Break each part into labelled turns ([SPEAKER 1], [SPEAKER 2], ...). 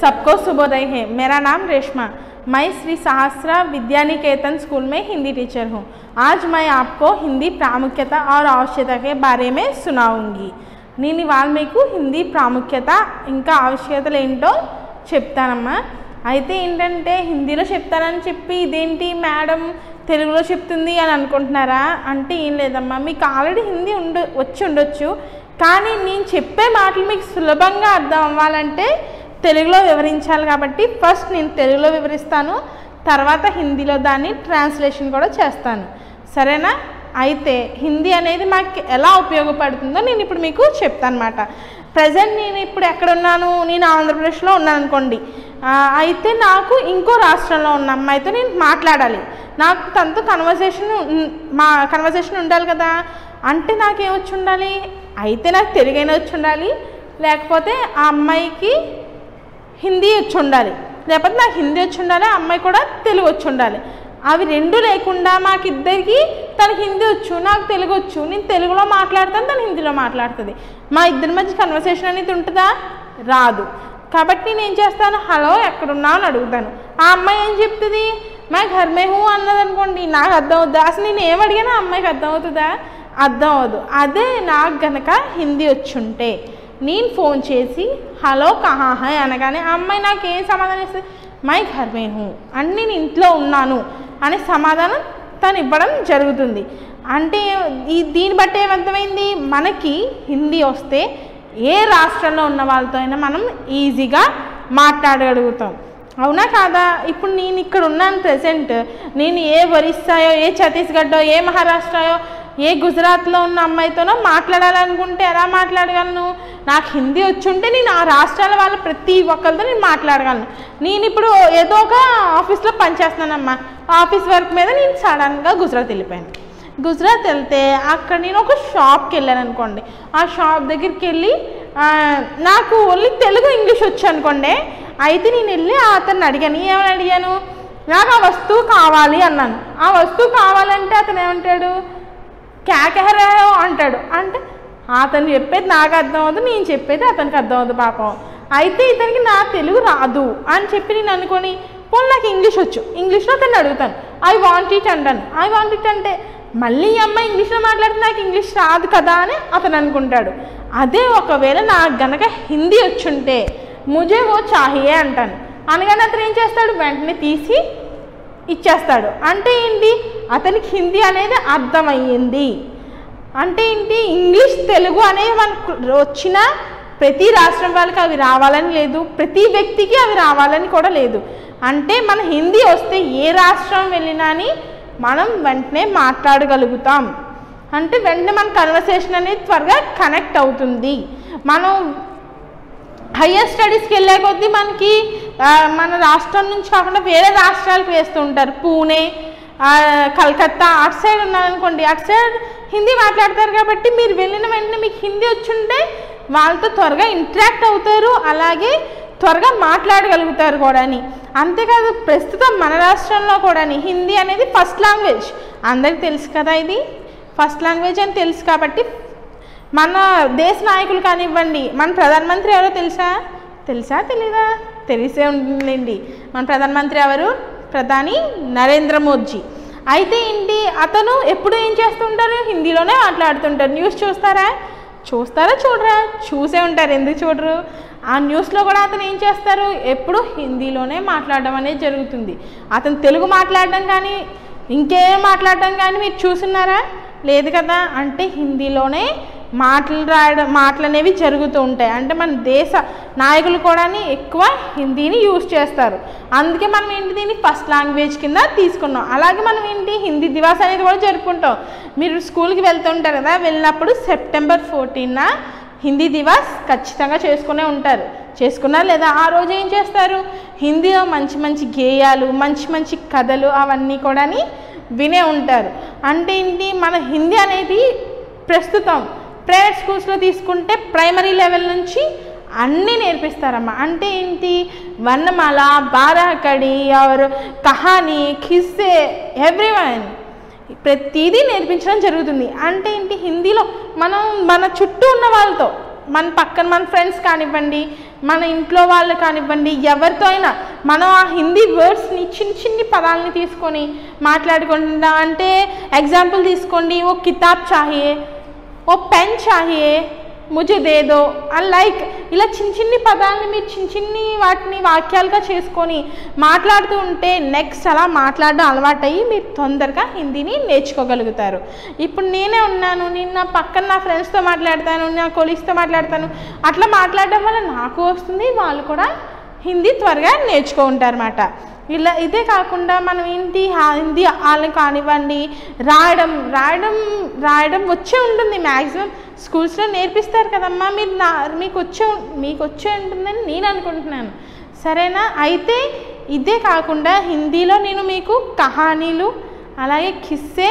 [SPEAKER 1] सबको शुभोदय है मेरा नाम रेशमा मैं श्री सहस्रा विद्या निकेतन स्कूल में हिंदी टीचर हूँ आज मैं आपको हिंदी प्रामुख्यता और आवश्यकता के बारे में सुनाऊंगी నేను ఇవాళ మీకు హిందీ ప్రాముఖ్యత ఇంకా ఆవశ్యకతలు ఏంటో చెప్తానమ్మా అయితే ఏంటంటే హిందీలో చెప్తానని చెప్పి ఇదేంటి మేడం తెలుగులో చెప్తుంది అని అనుకుంటున్నారా అంటే ఏం లేదమ్మా మీకు ఆల్రెడీ హిందీ ఉండ వచ్చి ఉండొచ్చు కానీ నేను చెప్పే మాటలు మీకు సులభంగా అర్థం అవ్వాలంటే తెలుగులో వివరించాలి కాబట్టి ఫస్ట్ నేను తెలుగులో వివరిస్తాను తర్వాత హిందీలో దాన్ని ట్రాన్స్లేషన్ కూడా చేస్తాను. సరేనా? అయితే హిందీ అనేది మాకు ఎలా ఉపయోగపడుతుందో నేను ఇప్పుడు మీకు చెప్తాను అనమాట ప్రజెంట్ నేను ఇప్పుడు ఎక్కడున్నాను నేను ఆంధ్రప్రదేశ్లో ఉన్నాను అనుకోండి. అయితే నాకు ఇంకో రాష్ట్రంలో ఉన్న అమ్మాయితో నేను మాట్లాడాలి. నాకు తనతో కన్వర్సేషన్ మా కన్వర్సేషన్ ఉండాలి కదా. అంటే నాకేమొచ్చి ఉండాలి? అయితే నాకు తెలుగైనా వచ్చి ఉండాలి. లేకపోతే ఆ అమ్మాయికి హిందీ వచ్చి ఉండాలి లేకపోతే నాకు హిందీ వచ్చి ఉండాలి ఆ అమ్మాయి కూడా తెలుగు వచ్చి ఉండాలి అవి రెండు లేకుండా మాకిద్దరికి తను హిందీ వచ్చు నాకు తెలుగు వచ్చు. నేను తెలుగులో మాట్లాడతాను తను హిందీలో మాట్లాడుతుంది. మా ఇద్దరి మధ్య కన్వర్సేషన్ అనేది ఉంటుందా? రాదు. కాబట్టి నేను ఏం చేస్తాను? హలో ఎక్కడున్నావు అని అడుగుతాను. ఆ అమ్మాయి ఏం చెప్తుంది? మా ఘర్ మే హూ అన్నది అనుకోండి నాకు అర్థం అవుద్దా? అసలు నేను ఏం అడిగినా అమ్మాయికి అర్థం అవుతుందా? అర్థం అవ్వదు. అదే నాకు గనక హిందీ వచ్చుంటే నేను ఫోన్ చేసి హలో కహా హై అనగానే ఆ అమ్మాయి నాకు ఏం సమాధానం ఇస్తుంది? మై ఘర్ అని నేను ఇంట్లో ఉన్నాను అనే సమాధానం తను ఇవ్వడం జరుగుతుంది. అంటే ఈ దీన్ని బట్టి ఏమర్థమైంది? మనకి హిందీ వస్తే ఏ రాష్ట్రంలో ఉన్న వాళ్ళతో అయినా మనం ఈజీగా మాట్లాడగలుగుతాం. అవునా కాదా? ఇప్పుడు నేను ఇక్కడ ఉన్నాను ప్రజెంట్ నేను ఏ ఒరిస్సాయో ఏ ఛత్తీస్గఢో ఏ మహారాష్ట్రయో ఏ గుజరాత్లో ఉన్న అమ్మాయితోనో మాట్లాడాలనుకుంటే ఎలా మాట్లాడగలను? నాకు హిందీ వచ్చుంటే నేను ఆ రాష్ట్రాల వాళ్ళ ప్రతి ఒక్కరితో నేను మాట్లాడగలను. నేను ఇప్పుడు ఏదో ఒక ఆఫీస్లో పనిచేస్తున్నానమ్మా. ఆఫీస్ వర్క్ మీద నేను సడన్గా గుజరాత్ వెళ్ళిపోయాను. గుజరాత్ వెళ్తే అక్కడ నేను ఒక షాప్కి వెళ్ళాను అనుకోండి. ఆ షాప్ దగ్గరికి వెళ్ళి నాకు ఓన్లీ తెలుగు ఇంగ్లీష్ వచ్చు అనుకోండి. అయితే నేను వెళ్ళి అతన్ని అడిగాను. ఏమని అడిగాను? నాకు ఆ వస్తువు కావాలి అన్నాను. ఆ వస్తువు కావాలంటే అతను ఏమంటాడు? క్యాకెహరాయో అంటాడు. అంటే అతను చెప్పేది నాకు అర్థం నేను చెప్పేది అతనికి అర్థం పాపం. అయితే ఇతనికి నా తెలుగు రాదు అని చెప్పి నేను అనుకొని పోనీ నాకు ఇంగ్లీష్ వచ్చు. ఇంగ్లీష్లో అతను అడుగుతాను. ఐ వాంట్ ఇట్ అంటాను. ఐ వాంట్ ఇట్ అంటే మళ్ళీ ఈ అమ్మాయి ఇంగ్లీష్లో మాట్లాడితే నాకు ఇంగ్లీష్ రాదు కదా అని అతను అనుకుంటాడు. అదే ఒకవేళ నాకు గనక హిందీ వచ్చుంటే ముజే ఓ చాహియే అంటాను. అనగానే అతను ఏం చేస్తాడు? వెంటనే తీసి ఇచ్చేస్తాడు. అంటే ఏంటి? అతనికి హిందీ అనేది అర్థమయ్యింది. అంటే ఏంటి? ఇంగ్లీష్ తెలుగు అనేవి మనకు వచ్చిన ప్రతి రాష్ట్రం వాళ్ళకి అవి రావాలని లేదు. ప్రతి వ్యక్తికి అవి రావాలని కూడా లేదు. అంటే మన హిందీ వస్తే ఏ రాష్ట్రం వెళ్ళినా అని మనం వెంటనే మాట్లాడగలుగుతాం. అంటే వెంటనే మన కన్వర్సేషన్ అనేది త్వరగా కనెక్ట్ అవుతుంది. మనం హయ్యర్ స్టడీస్కి వెళ్ళే కొద్దీ మనకి మన రాష్ట్రం నుంచి కాకుండా వేరే రాష్ట్రాలకు వేస్తుంటారు. పూణే కలకత్తా అటు సైడ్ ఉన్నారనుకోండి అటు సైడ్ హిందీ మాట్లాడతారు కాబట్టి మీరు వెళ్ళిన వెంటనే మీకు హిందీ వచ్చుంటే వాళ్ళతో త్వరగా ఇంటరాక్ట్ అవుతారు అలాగే త్వరగా మాట్లాడగలుగుతారు కూడాని. అంతేకాదు ప్రస్తుతం మన రాష్ట్రంలో కూడాని హిందీ అనేది ఫస్ట్ లాంగ్వేజ్ అందరికి తెలుసు కదా ఇది? ఫస్ట్ లాంగ్వేజ్ అని తెలుసు కాబట్టి మన దేశ నాయకులు కానివ్వండి మన ప్రధానమంత్రి ఎవరో తెలుసా? తెలుసా తెలీదా? తెలిసే ఉంటుందండి. మన ప్రధానమంత్రి ఎవరు? ప్రధాని నరేంద్ర మోదీ. అయితే ఏంటి అతను ఎప్పుడు ఏం చేస్తుంటారు? హిందీలోనే మాట్లాడుతుంటారు. న్యూస్ చూస్తారా? చూస్తారా? చూడరా? చూసే ఉంటారు. ఎందుకు చూడరు? ఆ న్యూస్లో కూడా అతను ఏం చేస్తారు? ఎప్పుడు హిందీలోనే మాట్లాడడం అనేది జరుగుతుంది. అతను తెలుగు మాట్లాడడం కానీ ఇంకేం మాట్లాడడం కానీ మీరు చూస్తున్నారా? లేదు కదా? అంటే హిందీలోనే మాటలు రాయడం మాటలు అనేవి జరుగుతూ ఉంటాయి. అంటే మన దేశ నాయకులు కూడా ఎక్కువ హిందీని యూజ్ చేస్తారు. అందుకే మనం ఏంటి దీన్ని ఫస్ట్ లాంగ్వేజ్ కింద తీసుకున్నాం. అలాగే మనం ఏంటి హిందీ దివాస్ అనేది కూడా జరుపుకుంటాం. మీరు స్కూల్కి వెళ్తుంటారు కదా వెళ్ళినప్పుడు సెప్టెంబర్ ఫోర్టీన్న హిందీ దివాస్ ఖచ్చితంగా చేసుకునే ఉంటారు. చేసుకున్నారు లేదా ఆ రోజు ఏం చేస్తారు? హిందీలో మంచి మంచి గేయాలు మంచి మంచి కథలు అవన్నీ కూడా వినే ఉంటారు. అంటే ఏంటి? మన హిందీ అనేది ప్రస్తుతం ప్రైవేట్ స్కూల్స్లో తీసుకుంటే ప్రైమరీ లెవెల్ నుంచి అన్నీ నేర్పిస్తారమ్మా. అంటే ఏంటి? వర్ణమాల బారాకడి ఆర్ కహానీ కిస్సే ఎవ్రీవన్. ప్రతిదీ నేర్పించడం జరుగుతుంది. అంటే ఏంటి? హిందీలో మనం మన చుట్టూ ఉన్న వాళ్ళతో మన పక్కన మన ఫ్రెండ్స్ కానివ్వండి మన ఇంట్లో వాళ్ళు కానివ్వండి ఎవరితో అయినా మనం ఆ హిందీ వర్డ్స్ని చిన్న చిన్ని పదాలని తీసుకొని మాట్లాడుకుంటున్నాం అంటే ఎగ్జాంపుల్ తీసుకోండి ఓ కితాబ్ చాహియే ఓ పెన్ చాహియే ముజే దేదో అండ్ లైక్ ఇలా చిన్న చిన్ని పదాలని మీరు చిన్న చిన్ని వాటిని వాక్యాలుగా చేసుకొని మాట్లాడుతూ ఉంటే నెక్స్ట్ అలా మాట్లాడడం అలవాటయ్యి మీరు తొందరగా హిందీని నేర్చుకోగలుగుతారు. ఇప్పుడు నేనే ఉన్నాను నేను నా పక్కన నా ఫ్రెండ్స్తో మాట్లాడతాను నా కొలీగ్స్తో మాట్లాడతాను. అట్లా మాట్లాడడం వల్ల నాకు వస్తుంది వాళ్ళు కూడా హిందీ త్వరగా నేర్చుకుంటారన్నమాట ఇలా ఇదే కాకుండా మనం ఏంటి హిందీ వాళ్ళని కానివ్వండి రాయడం రాయడం రాయడం వచ్చే ఉంటుంది మ్యాక్సిమం స్కూల్స్లో నేర్పిస్తారు కదమ్మా మీరు నా మీకు వచ్చే మీకు వచ్చే ఉంటుందని నేను అనుకుంటున్నాను. సరేనా? అయితే ఇదే కాకుండా హిందీలో నేను మీకు కహానీలు అలాగే కిస్సే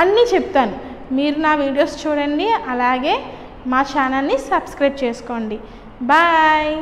[SPEAKER 1] అన్నీ చెప్తాను. మీరు నా వీడియోస్ చూడండి అలాగే మా ఛానల్ని సబ్స్క్రైబ్ చేసుకోండి. బాయ్!